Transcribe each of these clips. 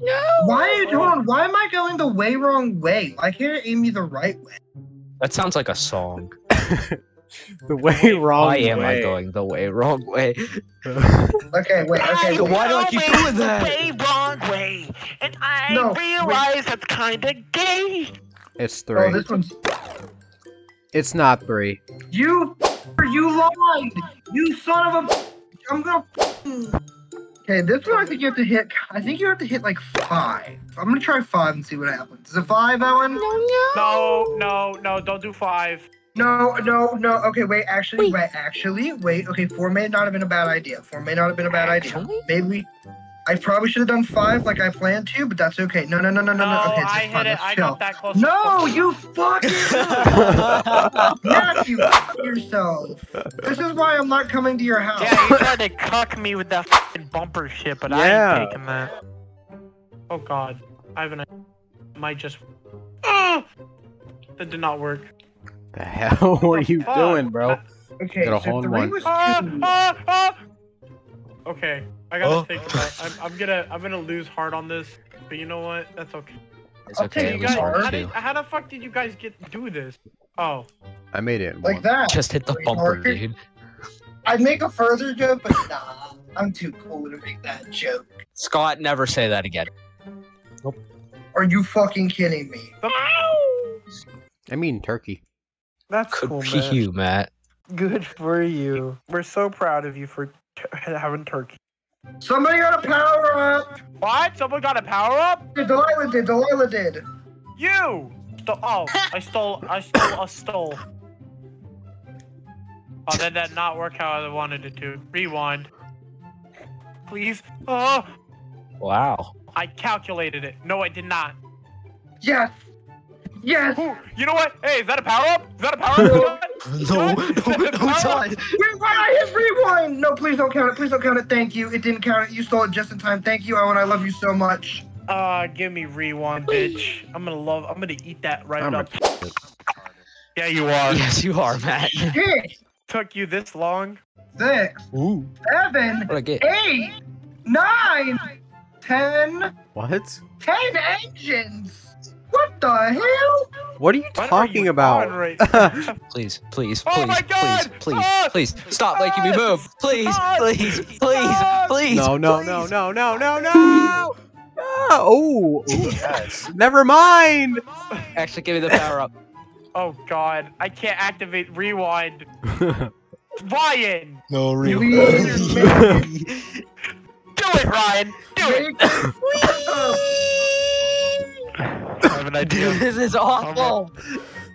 No. Why? you on. Why am I going the way wrong way? Why can't it aim me the right way? That sounds like a song. the way wrong. Why am. I going the way wrong way? Okay, wait. Okay, So Why do I keep always doing that? the Way wrong way, and I No, wait. realize that's kind of gay. It's Oh, three. this one's It's not three. you. You lied. You son of a. I'm gonna. Okay, this one I think you have to hit. I think you have to hit like five. I'm gonna try five and see what happens. Is it five, Owen? No, no, no, don't do five. No, no, no. Okay, wait. Actually, wait. Actually, wait. Okay, four may not have been a bad idea. Four may not have been a bad idea. Actually? Maybe. I probably should have done five like I planned to, but that's okay. No, no, no, no, no, No, no. Okay, it's I just fine. hit it. Let's I chill. got that close. No, you fucking Matthew, fuck yourself. This is why I'm not coming to your house. Yeah, you tried to cuck me with that fucking bumper shit, but I ain't taking that. Oh god, I have an idea. Might just. Ah! That did not work. The hell were you Fuck. doing, bro? Okay, Got a so three one. was Ah, two. ah, ah! Okay, I gotta Oh. think about. I'm, I'm gonna, I'm gonna lose heart on this, but you know what? That's okay. It's I'll okay. You guys, how, did, how the fuck did you guys get do this? Oh, I made it. Like one. that. Just hit the Three bumper, hard. dude. I'd make a further joke, but nah. I'm too cool to make that joke. Scott, never say that again. Nope. Are you fucking kidding me? I mean turkey. that's Good cool, for man. you, Matt. Good for you. We're so proud of you for t- having turkey. Somebody got a power up. What? Someone got a power up? Delilah did. Delilah did. You! Sto- oh, I stole. I stole a stole. Oh, did that not work how I wanted it to. Rewind. Please. Oh, Wow. I calculated it. No, I did not. Yes. Yes. Ooh, you know what? Hey, is that a power up? Is that a power up? No, no, no, Todd. Wait, why I hit rewind? No, please don't count it. Please don't count it. Thank you. It didn't count it. You stole it just in time. Thank you, Owen. I love you so much. Uh, give me rewind, bitch. I'm gonna love. I'm gonna eat that right I'm up. a- Yeah, you are. Yes, you are, Matt. Shit. Took you this long? Six, Ooh. seven, What I get? eight, nine, ten, What? ten engines. What the hell? What are you What are talking you about? on right Please, please, Oh please, my God! please, please, Ah! please, stop making me Ah! move. Please, Ah! please, please, Ah! please. no, no, please. no, no, no, no, no. Ah, Oh, ooh, yes. Never mind. Actually, give me the power up. Oh god, I can't activate rewind. Ryan! No, Please make Do it, Ryan! Do it! Make it up. I have an idea. This is awful.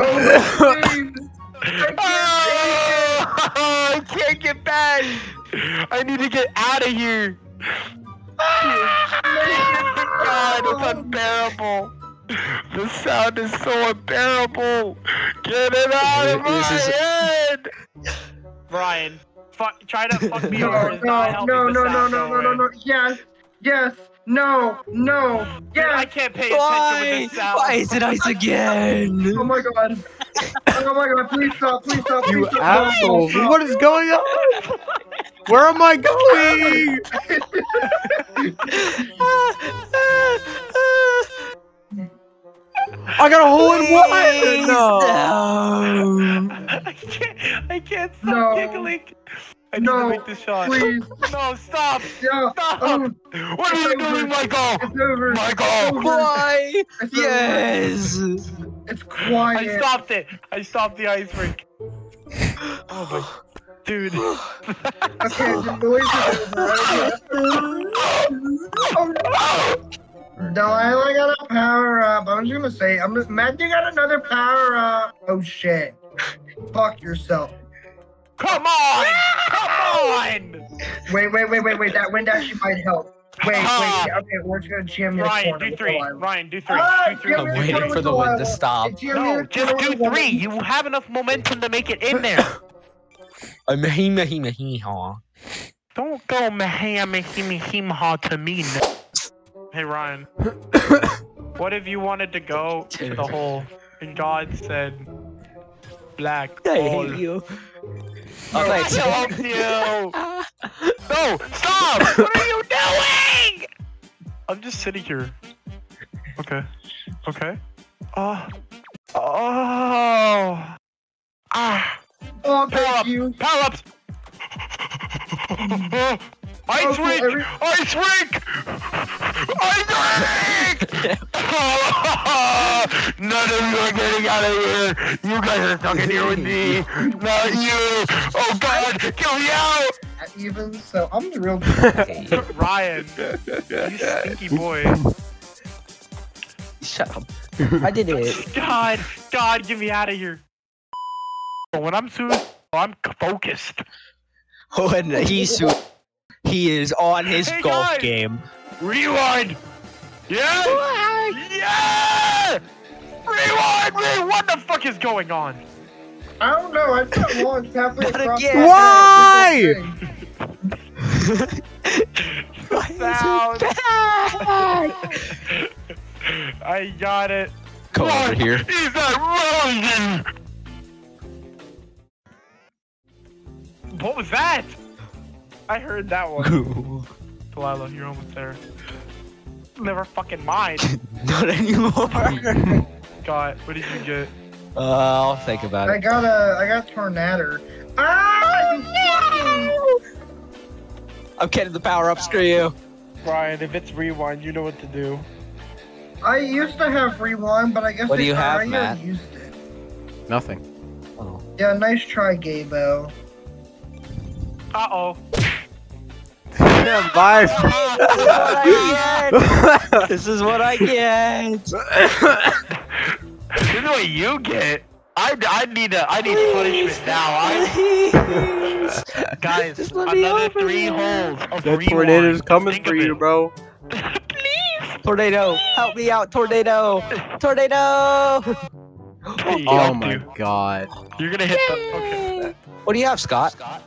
Oh, please. I Oh, I can't get back! I need to get out of here! God, it's unbearable! The sound is so unbearable! Get it out of my is- head! Brian, fuck, try to fuck me No, over is not no, no, no, no, no, no, no, no. Yes, yes, no, no, Dude, I can't pay attention Why? with this sound. Why is it ice again? Oh my god. Oh my god, please stop, please stop, please You stop. asshole. Stop. What is going on? Where am I going? I got a hole in one. No. No. I can't, I can't stop No. giggling. I need No, to make this shot. Please, No, stop! no. Stop! Oh, What are you over. doing, Michael? it's over. Michael! It's over. Why? It's over. Yes. It's I stopped it. I stopped the ice rink. Oh my, dude. Okay, the noise is over. Oh no! Delilah got a power up. I'm just gonna say, I'm just, Matt, you got another power up. Oh shit. Fuck yourself. Come on! Come on! Wait, wait, wait, wait, wait. That wind actually might help. Wait, wait. Okay, we're just gonna jam your Ryan, corner do three. Ryan, do three. Ah, Do three. give I'm waiting for the wind to stop. No, just do three. You have enough momentum to make it in there. I'm he me me he haw. Don't go maham to me. Hey Ryan, what if you wanted to go to the hole and God said black I hole? hate you. No, Oh, I thanks. you. No, stop! What are you doing? I'm just sitting here. Okay. Okay. Oh. Oh. Ah. Oh, Power thank up. you. Power ups. Ice cool, rink. every- Ice rink. Ice rink. None of you are getting out of here. You guys are stuck in here with me. Not you. Oh God, kill me out. Even so, I'm the real. Ryan, you stinky boy. Shut up. I did it. God, God, get me out of here. When I'm soon, I'm focused. When he's su- he is on his Hey, golf guys! game. Rewind. Yeah. Yeah. Rewind me. What the fuck is going on? I don't know. I got launched halfway Not across. again. the- Why? Sound. I got it. Come over What here. Is that Rosen? What was that? I heard that one. Delilah, you're almost there. Never fucking mind. Not anymore. God, what did you get? Uh, I'll think about I it. I got a. I got tornado. Ah! you fucking- I'm getting the power up. Screw you. Brian, if it's rewind, you know what to do. I used to have rewind, but I guess What do they you have, Matt? Used it. Nothing. Oh. Yeah, nice try, Gabo. Uh oh. Yeah, bye. This is what I get. This is what you get. I, I need a I need punishment now. I, Please. guys, Just let me another three here. holes of that rewind. tornado's coming Think for you, bro. Please. Tornado, help me out, tornado, tornado. Oh my god. You're gonna hit the. Okay. What do you have, Scott? Scott?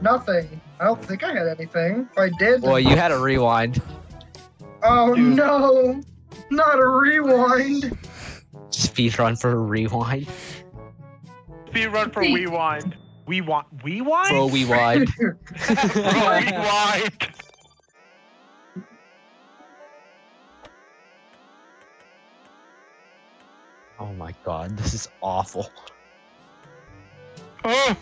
Nothing. I don't think I had anything. If I did, Well, you had a rewind. oh Dude. no, not a rewind. Speed run for a rewind. Speed run for rewind. We want rewind. Bro, rewind. rewind. Oh my god, this is awful. Oh.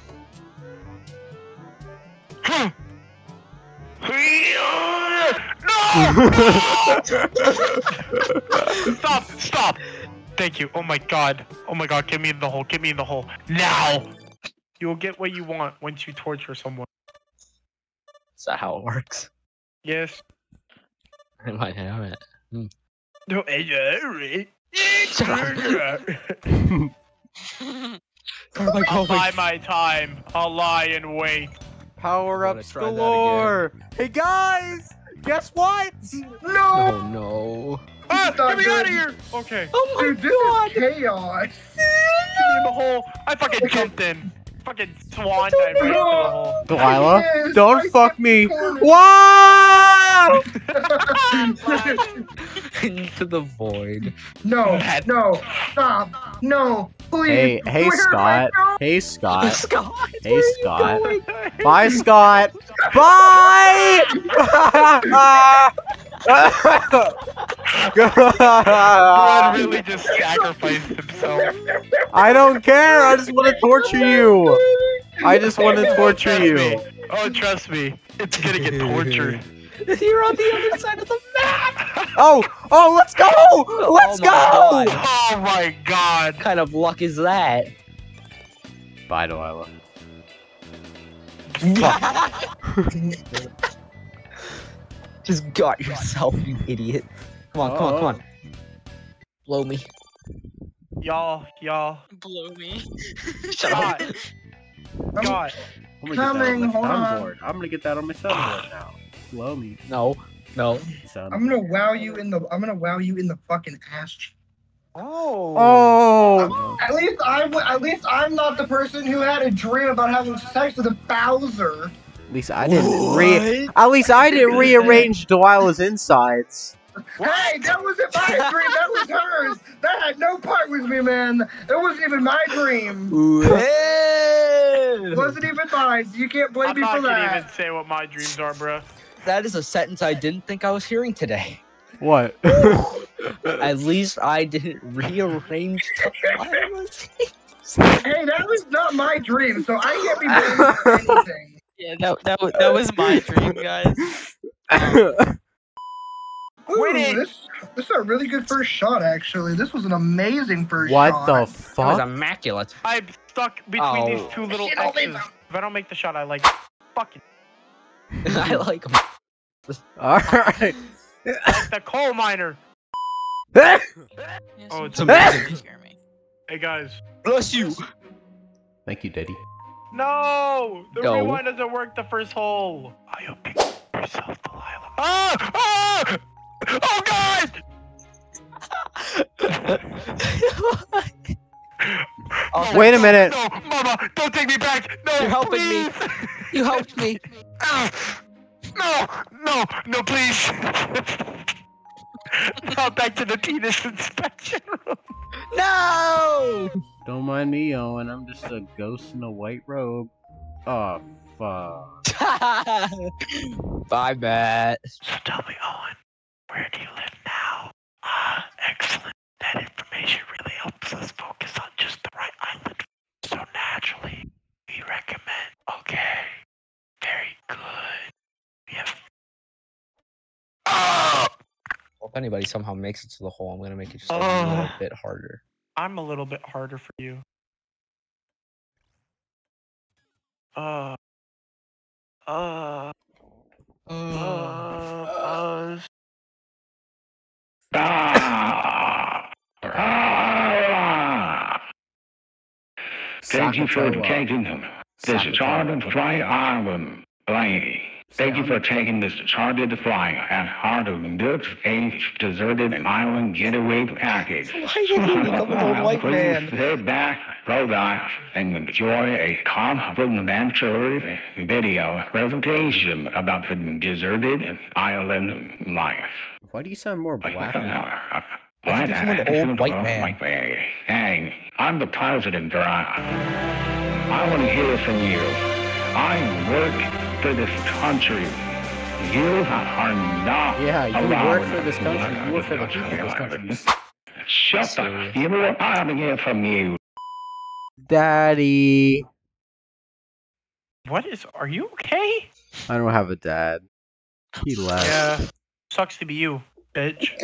stop! Stop! Thank you. Oh my god. Oh my god. Get me in the hole. Get me in the hole now. You will get what you want once you torture someone. Is that how it works? Yes. I might have it. No. eh, Shut I'll Oh buy my time. I'll lie and wait. Power I'm ups galore. Hey guys, guess what? No, Oh no. Ah, not get me out of here. Okay. Oh my dude, this god. is chaos. Get me in the hole. I fucking jumped in. Fucking swan dive right into the hole. Delilah, Yes, don't I fuck me. cornered. Wow! Into the void. no, Matt. no, stop, no, please. Hey, hey, Where am I Scott. Hey Scott. Scott. Hey Scott. are you Scott. Bye God really just sacrificed himself. I don't care. I just want to torture you. I just want to oh, torture Trust you. me. Oh, trust me. It's gonna get tortured. You're on the other side of the map. Oh, oh, let's go. Let's Oh go. God. Oh my god. What kind of luck is that? Bye, Delilah. Just got yourself, you idiot. Come on, come on, come on. Blow me. Y'all, y'all. Blow me. Shut up. God. God. I'm Coming, hold on. soundboard. I'm gonna get that on my soundboard now. Blow me, No, no. son. I'm gonna wow you in the. I'm gonna wow you in the fucking ass. cheek. Oh. Oh, At least I'm. At least I'm not the person who had a dream about having sex with a Bowser. at least I didn't re. At least I didn't rearrange Delilah's insides. Hey, that wasn't my dream. That was hers. That had no part with me, man. That wasn't even my dream. It wasn't even mine. You can't blame me for that. I'm not gonna even say what my dreams are, bruh. That is a sentence I didn't think I was hearing today. What? At least I didn't rearrange the files. Hey, that was not my dream, so I can't be blamed for anything. Yeah, that that wa- that was my dream, guys. Ooh, this, this is a really good first shot, actually. This was an amazing first what shot. What the fuck? That was fuck? immaculate. I'm stuck between these Oh. two little Shit, X's. If I don't make the shot, I like fucking I like him. Alright. the coal miner. Oh, it's amazing. scare me. Hey guys. Bless you. Thank you, Daddy. No, the No. rewind doesn't work the first hole. I hope you yourself, Delilah. Ah! Ah! Oh God! Oh, Wait a minute. No, Mama, don't take me back. No, You're helping me. you helped me. No, no, no, please. Now back to the penis inspection room. No. Don't mind me, Owen. I'm just a ghost in a white robe. Oh, fuck. Bye, Matt. So tell me, Owen, where do you live now? Ah, excellent. That information really helps us focus on just the right island. So naturally, we recommend. Okay, very good. We have. Ah! Well, if anybody somehow makes it to the hole, I'm gonna make it just a Oh. little bit harder. I'm a little bit harder for you. Uh. Uh. Uh. Buzz. Thank you for taking them. This is Arden Fly Island. Blaney. Thank you for taking this chartered flight and heart of Dukes a deserted island getaway package. Why did you become an old white Please man? sit back, relax, and enjoy a complimentary video presentation about the deserted island life. Why do you sound more black? now? I think I'm an old white man. Hey, I'm the president, Dry. I want to hear from you. I work for this country. You are not Yeah, you allowed work for this country. You work for the people of this country. Shut up. Serious. You know what? I want to hear from you. Daddy. What is. Are you okay? I don't have a dad. He left. Yeah. Sucks to be you, bitch.